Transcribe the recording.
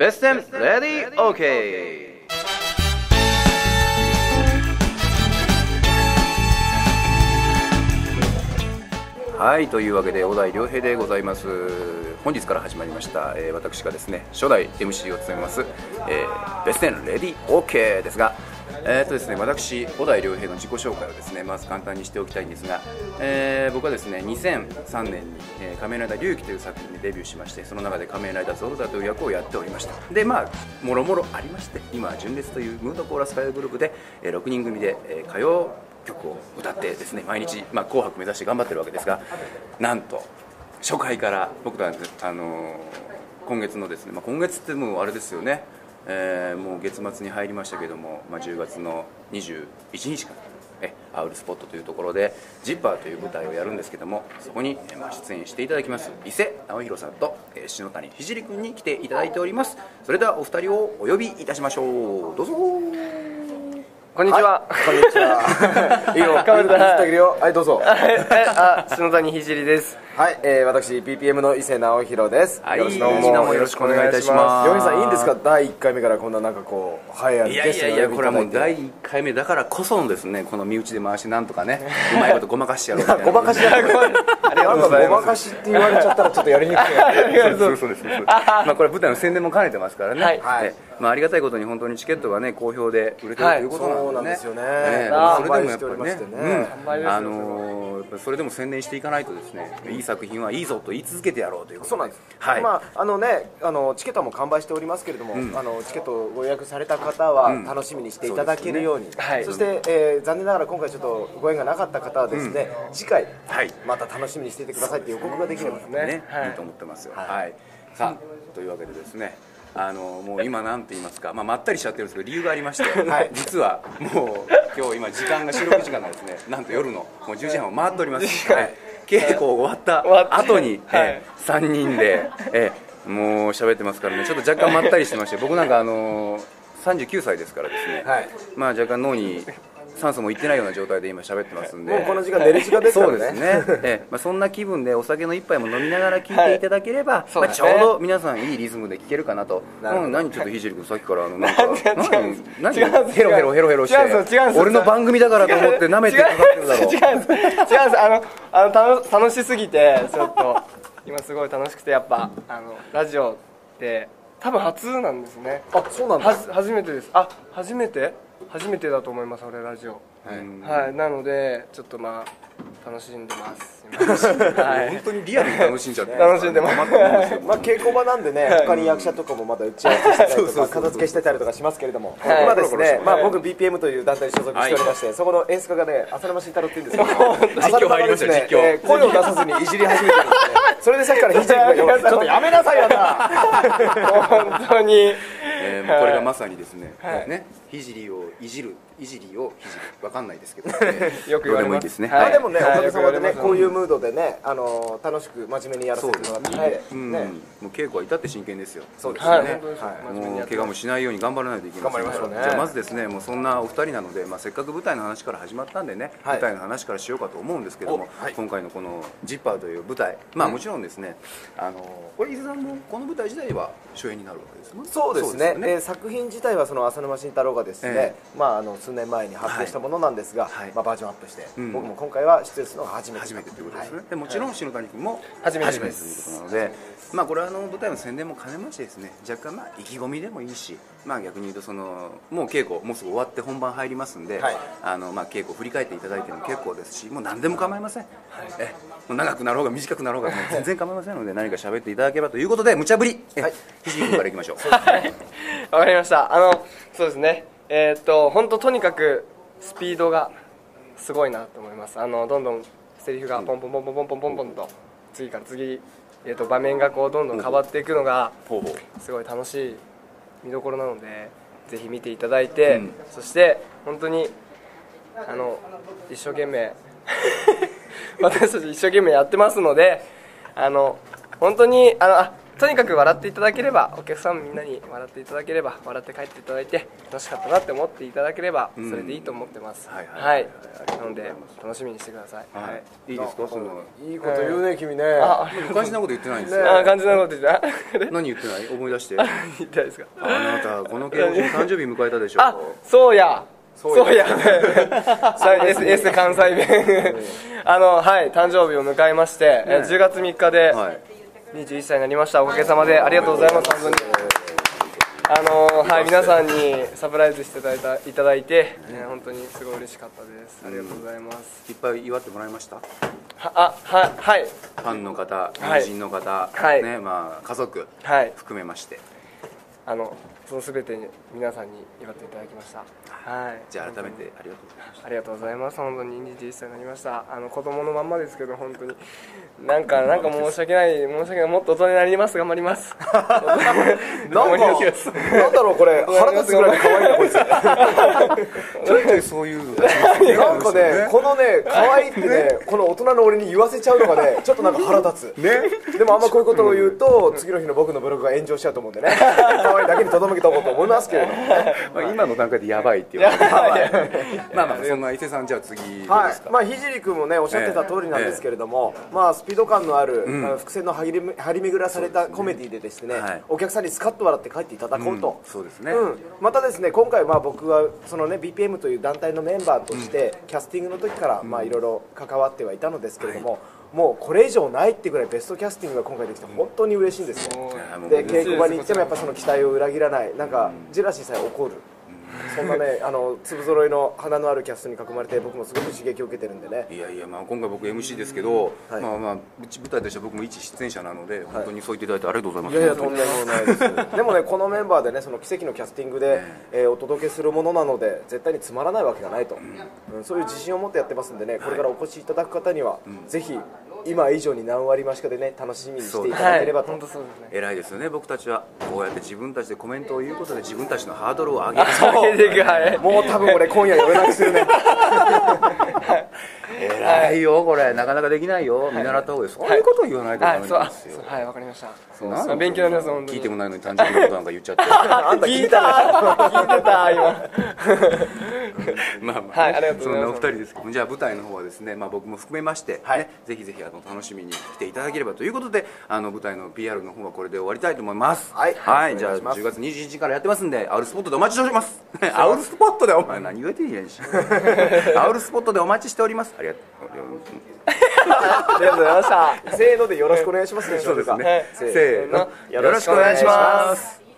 ベステンレディーオーケーはいというわけで小田井良平でございます。本日から始まりました、えー私がですね初代 MC を務めます、えーベステンレディーオーケーですがえーとですね、私、小田井良平の自己紹介をですねまず簡単にしておきたいんですが、えー僕はですね2003年に、えー仮面ライダー龍騎という作品でデビューしましてその中で仮面ライダーゾルダという役をやっておりました。でまあもろもろありまして今は純烈というムードコーラス歌謡グループで、えー6人組で、えー歌謡曲を歌ってですね毎日、まあ、紅白目指して頑張ってるわけですがなんと初回から僕ら、あのー今月のですね、まあ、今月ってもうあれですよね、えーもう月末に入りましたけども、まあ、10月の21日から、ね、アウルスポットというところで「ジッパーという舞台をやるんですけどもそこに、えーまあ、出演していただきます伊勢直弘さんと、えー篠谷聖君に来ていただいておりますそれではお二人をお呼びいたしましょうどうぞこんにちは。こんにちは。いいよ。カメラだ言ってあげるよ。はい、どうぞ。あ、篠谷ひじりです。はい、えー、私 BPM の伊勢直弘です。はいよろしくどうもよろしくお願いいたします。ヨミさんいいんですか？第一回目からこんななんかこうはいいやいやいやこれはもう第第1回目だからこそのですね。この身内で回してなんとかね うまいことごまかしてやろうみたいな。ごまかし ごます。ごまかしって言われちゃったらちょっとやりにくい。そうそうですそうですまあこれ舞台の宣伝も兼ねてますからね、はい。まあ、ありがたいことに本当にチケットがね好評で売れてるはいということなんで,、ね。そうなんですよね。それでもやっぱりねあのそれでも宣伝していかないとですねいい作品はいいぞと言い続けてやろうということそうなんです。はい、まああのねあのチケットはもう完売しておりますけれども、ん。あのチケットをご予約された方はうん。楽しみにしていただけるように、すね。はい。そして、えー残念ながら今回ちょっとご縁がなかった方はですね、次回、はい。また楽しみにしていてくださいっていう予告がで。きればね。ね、はい。いいと思ってますよ。は、はい。いさあというわけでですね。あのもう今なんて言いますか、まあ、まったりしちゃってるんですけど理由がありまして、はい。実はもう今日今時間が収録時間がですね。なんと夜のもう10時半を回っております、はい、稽古終わった後に、はい。え3人で、えもう喋ってますからね。ちょっと若干まったりしてまして僕なんかあの39歳ですからですね、はい。まあ若干脳に酸素もいってないような状態で今喋ってますんで。もうこの時間寝る時間ですからね。そうですね、ええ。まあ、そんな気分でお酒の一杯も飲みながら聞いていただければ、まあ、そうですね。ちょうど皆さんいいリズムで聴けるかなと。うん。何ちょっとひじり君さっきからあのなんか 何？ヘロヘロヘロヘロし違うんですて俺の番組だからと思って舐めてかかってるだろ違うんです。違うんです。あの、あの、楽楽しすぎて、ちょっと、今すごい楽しくて、やっぱ、あの、ラジオって、多分初なんですね。あ、そうなんだ。は。じ初めてです。あ、初めて？初めてだと思います、俺、ラジオ。うんはい、なので、ちょっとまあ、楽しんでます。今はい。本。当にリアルに楽しんじゃって楽しんでます。まあ稽古場なんでね、他に役者とかもまだ打ち合わせしてたりとか、片付けしてたりとかしますけれども、はい。今ですね、まあはい僕 BPM という団体に所属しておりまして、そこの演出家がね、浅沼慎太郎って言うんですけど、実況入りましたよ浅沼がですね実況。えー声を出さずにいじり始めてるんで、それでさっきからひじり君が、ちょっとやめなさいよな。本当に。えーもうこれがまさにですね,、はい。ねひじりをいじるいじりをひじる。わかんないですけど、よく言われます。でもいいですね、はい。まあでもね、おはい。かげさまでね、よく言われます。こういうムードでね、あのー楽しく真面目にやらせてもらって。い。て、うん。ね、もう稽古は至って真剣ですよ。そうですはい、ね。はい。もう怪我もしないように頑張らないといけません頑張りましょうね。じゃあまずですねもうそんなお二人なので、まあ、せっかく舞台の話から始まったんでね、はい。舞台の話からしようかと思うんですけども、おはい。今回のこの「ジッパーという舞台まあもちろんですね、あのこれ伊豆さんもこの舞台自体は主演になるわけですもんね。そうですね。よえー作品自体はその浅沼慎太郎がですね、え。まあ、あの数年前に発表したものなんですが、はい。まあ、バージョンアップして、うん。僕も今回は出演するのが初めて初めてということですね、でもちろん篠谷君も初めてというですことなので、まあ、これはあの舞台の宣伝も兼ねましてですね。若干まあ意気込みでもいいし、まあ、逆に言うとそのもう稽古もうすぐ終わって本番入りますんで、はい。あのまあ、稽古を振り返っていただいても結構ですしもう何でも構いません、えもう長くなろうが短くなろうが全然構いませんので何か喋っていただければということで無茶ぶり、えはい。ひじり君からいきましょう。わかりました。あの、そうですね。えーっと、本当とにかくスピードがすごいなと思います。あの、どんどんセリフがポンポンポンポンポンポンポンポンと、次から次、えーっと、場面がこう、どんどん変わっていくのが、すごい楽しい見どころなので、ぜひ見ていただいて、うん。そして、本当に、あの、一生懸命、私たち一生懸命やってますので、あの、本当に、あの、あとにかく笑っていただければお客さんみんなに笑っていただければ笑って帰っていただいて楽しかったなって思っていただければそれでいいと思ってます、はいはい。はい。なので楽しみにしてください、はい。い。いですか？その。いいこと言うね君ね。あおかしなこと言ってないんですよ、ね。あ感じなこと言ってない。何言ってない？思い出して。言ってないですか？あなたこの慶応誕生日迎えたでしょ。あそうや。そうや。や。さ S, S 関西弁。あのはい。誕生日を迎えまして、え。10月3日ではい21歳になりました。おかげさまでありがとうございます。本当に。あのはい皆さんにサプライズしていただいたいただいて、ね、本当にすごい嬉しかったです。ありがとうございます、いっぱい祝ってもらいました？はあははい。ファンの方はい。友人の方、はい。ねまあ、家族はい。含めまして。あのその全てに皆さんに祝っていただきました。はい。じゃあ改めてありがとうございましありがとうございます。本当に21歳になりました。あの子供のまんまですけど本当に。なんかなんか申し訳ない申し訳ない。もっと大人になります。頑張ります。なんかなんだろうこれ。腹立つぐらい可愛いなこいつ。た ちょいちょいそういうなんかねこのね可愛いってねこの大人の俺に言わせちゃうのがね ちょっとなんか腹立つ。ね。でもあんまこういうことを言うと次の日の僕のブログが炎上しちゃうと思うんでね。可愛いだけにとどめておこうと思いますけれどもね。まあ、今の段階でやばいって言われてまあまあそんな伊勢さんじゃあ次はい。まあ、聖君もねおっしゃってた通りなんですけれども、まあ、スピード感のある、伏線の張り張り巡らされたコメディでですね、はい。お客さんにスカッと笑って帰っていただこうと、うん。そうですね。うん。またですね今回まあ僕はそのね BPM という団体のメンバーとして、キャスティングの時からまあいろいろ関わってはいたのですけれども、もうこれ以上ないってぐらいベストキャスティングが今回できて本当に嬉しいんですね、い。やもうで稽古場に行ってもやっぱその期待を裏切らない。なんかジェラシーさえ起こる、そんなね あの粒揃いの花のあるキャストに囲まれて僕もすごく刺激を受けてるんでね。いやいや、まあ、今回僕 MC ですけど、はいまあまあうち舞台としては僕も一出演者なので、本当にそう言っていただいてありがとうございます。いやいやとんでもないです。でもねこのメンバーでねその奇跡のキャスティングで、えーお届けするものなので絶対につまらないわけがないと、うん。そういう自信を持ってやってますんでねこれからお越しいただく方には、ぜひ今以上に何割増しかでね楽しみにしていたはいだければと、本当そうですね。偉いですよね。僕たちはこうやって自分たちでコメントを言うことで自分たちのハードルを上げる。上げていくはい。もう多分俺今夜夜泣きするね。偉いよこれ。なかなかできないよ。見習った方がいい。そういうことを言わないとダメですよ。はい。わかりました。そう。なんだ勉強になります本当に。聞いてもないのに誕生日のことなんか言っちゃって。あんた聞いた聞いてた今。まあまあ、はいありがとうごそざいます。んなお二人ですけどじゃあ舞台の方はですね、まあ、僕も含めまして、ねはい。ぜひぜひあの楽しみに来ていただければということであの舞台の PR の方はこれで終わりたいと思います。はい。はい、じゃあお願いします。10月21日からやってますんでアウルスポットでお待ちしております。アウルスポットでお前何言えてんやんし アウルスポットでお待ちしております。ありがとうありがとうございました。せーのでよろしくお願いしますですね、はい。せーの。よろしくお願いします